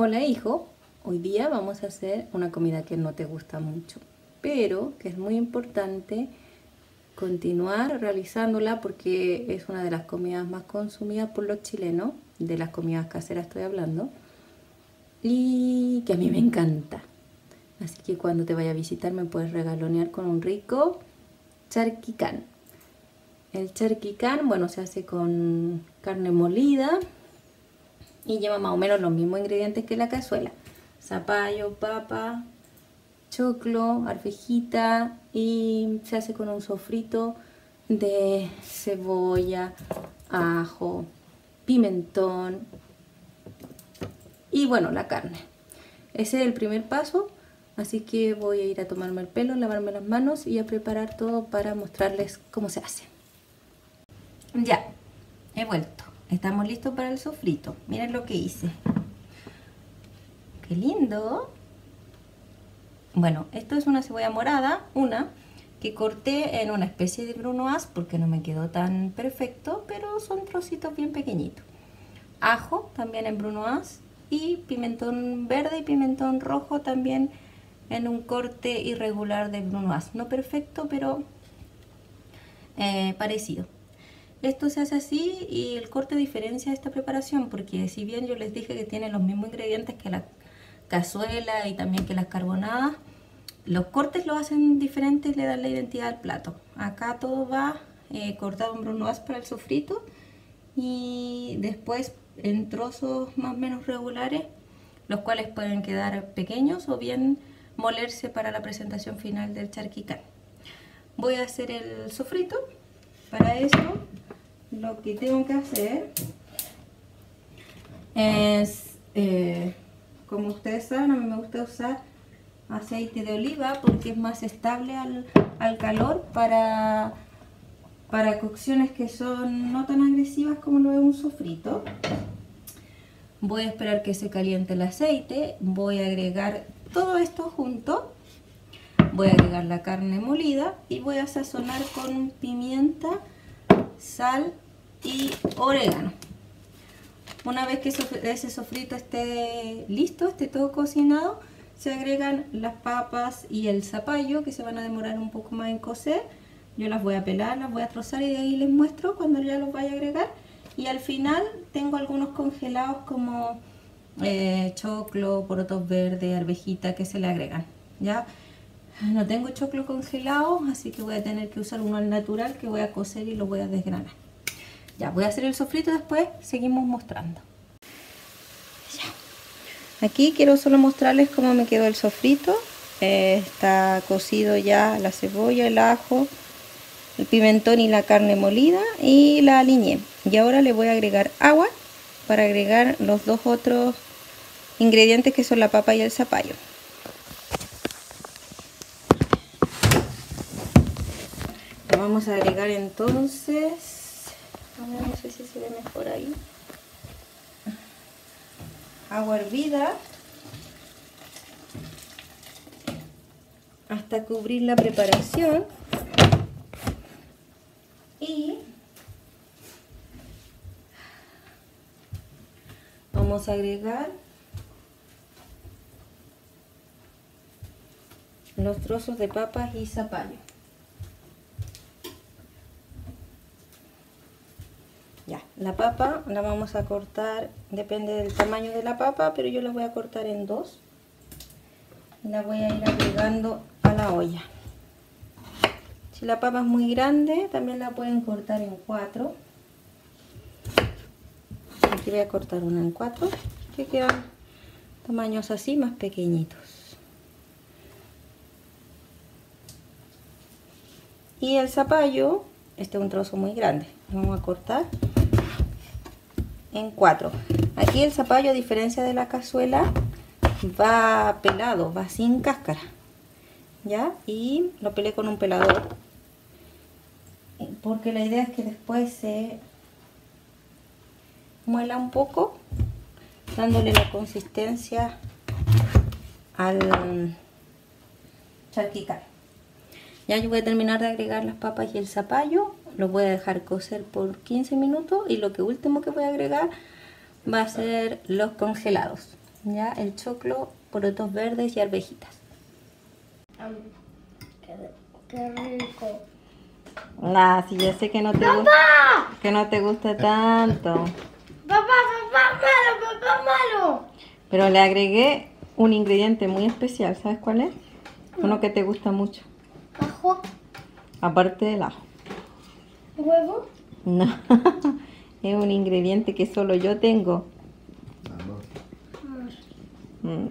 Hola hijo, hoy día vamos a hacer una comida que no te gusta mucho, pero que es muy importante continuar realizándola porque es una de las comidas más consumidas por los chilenos, de las comidas caseras estoy hablando, y que a mí me encanta. Así que cuando te vaya a visitar me puedes regalonear con un rico charquicán. El charquicán, bueno, se hace con carne molida, y lleva más o menos los mismos ingredientes que la cazuela. Zapallo, papa, choclo, arvejita y se hace con un sofrito de cebolla, ajo, pimentón y bueno, la carne. Ese es el primer paso, así que voy a ir a tomarme el pelo, lavarme las manos y a preparar todo para mostrarles cómo se hace. Ya, he vuelto. Estamos listos para el sofrito. Miren lo que hice. ¡Qué lindo! Bueno, esto es una cebolla morada, una, que corté en una especie de brunoise porque no me quedó tan perfecto, pero son trocitos bien pequeñitos. Ajo, también en brunoise, y pimentón verde y pimentón rojo también en un corte irregular de brunoise. No perfecto, pero eh, parecido. Esto se hace así y el corte diferencia esta preparación porque si bien yo les dije que tiene los mismos ingredientes que la cazuela y también que las carbonadas, los cortes lo hacen diferentes y le dan la identidad al plato. Acá todo va eh, cortado en brunoise para el sofrito y después en trozos más o menos regulares, los cuales pueden quedar pequeños o bien molerse para la presentación final del charquicán. Voy a hacer el sofrito. Para eso lo que tengo que hacer es, eh, como ustedes saben, a mí me gusta usar aceite de oliva porque es más estable al, calor para, para cocciones que son no tan agresivas como lo de un sofrito. Voy a esperar que se caliente el aceite, voy a agregar todo esto junto, voy a agregar la carne molida y voy a sazonar con pimienta, sal y orégano. Una vez que ese sofrito esté listo, esté todo cocinado, se agregan las papas y el zapallo que se van a demorar un poco más en cocer. Yo las voy a pelar, las voy a trozar y de ahí les muestro cuando ya los vaya a agregar. Y al final tengo algunos congelados como eh, choclo, porotos verdes, arvejita que se le agregan. ¿ya? No tengo choclo congelado, así que voy a tener que usar uno al natural que voy a cocer y lo voy a desgranar. Ya, voy a hacer el sofrito después seguimos mostrando. Aquí quiero solo mostrarles cómo me quedó el sofrito. Eh, está cocido ya la cebolla, el ajo, el pimentón y la carne molida y la aliñé. Y ahora le voy a agregar agua para agregar los dos otros ingredientes que son la papa y el zapallo. Vamos a agregar entonces no sé si se ve mejor ahí. Agua hervida. Hasta cubrir la preparación. Y vamos a agregar los trozos de papas y zapallo. Ya, la papa la vamos a cortar, depende del tamaño de la papa, pero yo la voy a cortar en dos. La voy a ir agregando a la olla. Si la papa es muy grande, también la pueden cortar en cuatro. Aquí voy a cortar una en cuatro, que quedan tamaños así, más pequeñitos. Y el zapallo, este es un trozo muy grande, vamos a cortar en cuatro. Aquí el zapallo, a diferencia de la cazuela, va pelado, va sin cáscara. ¿Ya? Y lo pelé con un pelador. Porque la idea es que después se muela un poco, dándole la consistencia al charquicar. Ya yo voy a terminar de agregar las papas y el zapallo lo voy a dejar cocer por 15 minutos y lo que último que voy a agregar va a ser los congelados. Ya el choclo, porotos verdes y arvejitas. Qué, rico. Ah, sí, yo sé que no te que no te gusta tanto. ¡Papá, papá, malo, papá, malo! Pero le agregué un ingrediente muy especial, ¿sabes cuál es? Uno que te gusta mucho, ¿Ajo? aparte del ajo. ¿Huevo? No, es un ingrediente que solo yo tengo. Mm,